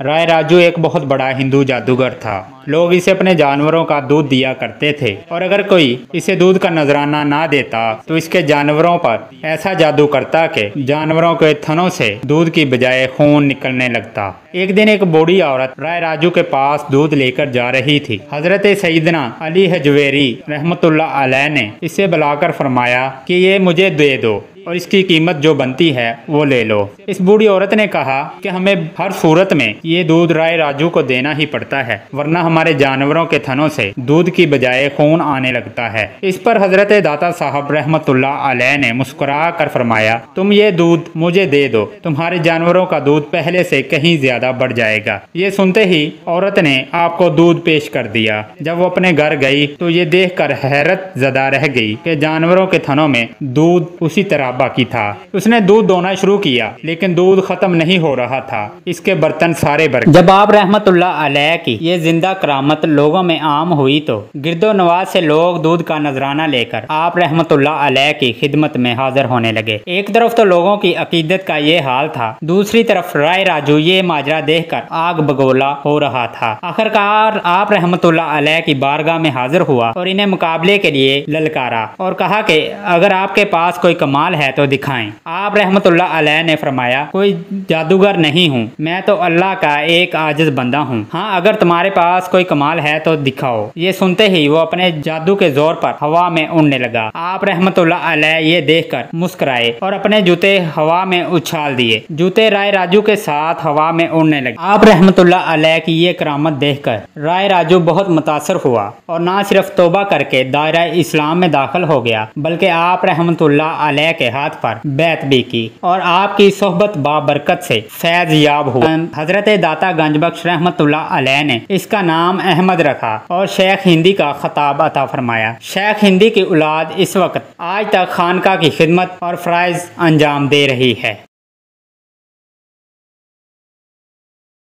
राय राजू एक बहुत बड़ा हिंदू जादूगर था। लोग इसे अपने जानवरों का दूध दिया करते थे। और अगर कोई इसे दूध का नजराना ना देता तो इसके जानवरों पर ऐसा जादू करता कि जानवरों के थनों से दूध की बजाय खून निकलने लगता। एक दिन एक बूढ़ी औरत राय राजू के पास दूध लेकर जा रही थी। हज़रत सईदना अली हजवेरी रहमतुल्लाह अलैह ने इसे बुलाकर फरमाया कि ये मुझे दे दो और इसकी कीमत जो बनती है, वो ले लो। इस बूढ़ी औरत ने कहा कि हमें हर सूरत में ये दूध राय राजू को देना ही पड़ता है, वरना हमारे जानवरों के थनों से दूध की बजाय खून आने लगता है। इस पर हज़रत दाता साहब अलैह ने मुस्कुरा कर फरमाया, तुम ये दूध मुझे दे दो, तुम्हारे जानवरों का दूध पहले से कहीं ज़्यादा बढ़ जाएगा। ये सुनते ही औरत ने आपको दूध पेश कर दिया। जब वो अपने घर गई तो ये देख कर हैरत जदा रह गई कि जानवरों के थनों में दूध उसी तरह बाकी था। उसने दूध दोना शुरू किया, लेकिन दूध खत्म नहीं हो रहा था। इसके बर्तन सारे भर जब आप अलैह की ये ज़िंदा करामत लोगों में आम हुई तो। गिरदो नवाज़ से लोग दूध का नजराना लेकर आप रहमतुल्लाह अलैह की खिदमत में हाजिर होने लगे। एक तरफ़ तो लोगों की अकीदत का ये हाल था, दूसरी तरफ़ राय राजू ये माजरा देखकर आग बगोला हो रहा था। आखिरकार आप रहमतुल्लाह अलैह की बारगाह में हाजिर हुआ और इन्हें मुकाबले के लिए ललकारा और कहा कि, अगर आपके पास कोई कमाल है तो दिखाएँ। आप रहमतुल्लाह अलैह ने फरमाया, कोई जादूगर नहीं हूँ। मैं तो अल्लाह का एक आजिज बंदा हूँ। हाँ अगर तुम्हारे पास कोई कमाल है तो दिखाओ। ये सुनते ही वो अपने जादू के ज़ोर पर हवा में उड़ने लगा। आप रहमतुल्लाह अलैह ये देखकर मुस्कुराए और अपने जूते हवा में उछाल दिए। जूते राय राजू के साथ हवा में उड़ने लगे। आप रहमतुल्लाह अलैह की ये करामत देख कर राय राजू बहुत मुतासर हुआ और ना सिर्फ़ तोबा करके दायरा इस्लाम में दाखिल हो गया, बल्कि आप रहमतुल्लाह अलैह के हाथ पर बैत भी की और आपकी सोहबत बाबरकत से फैज याब हुआ। हज़रत दाता गंज बख्श रहमतुल्लाह अलैह ने इसका नाम अहमद रखा और शेख हिंदी का खताब अता फरमाया। शेख हिंदी की औलाद इस वक्त आज तक खानका की खिदमत और फ्राइज अंजाम दे रही है।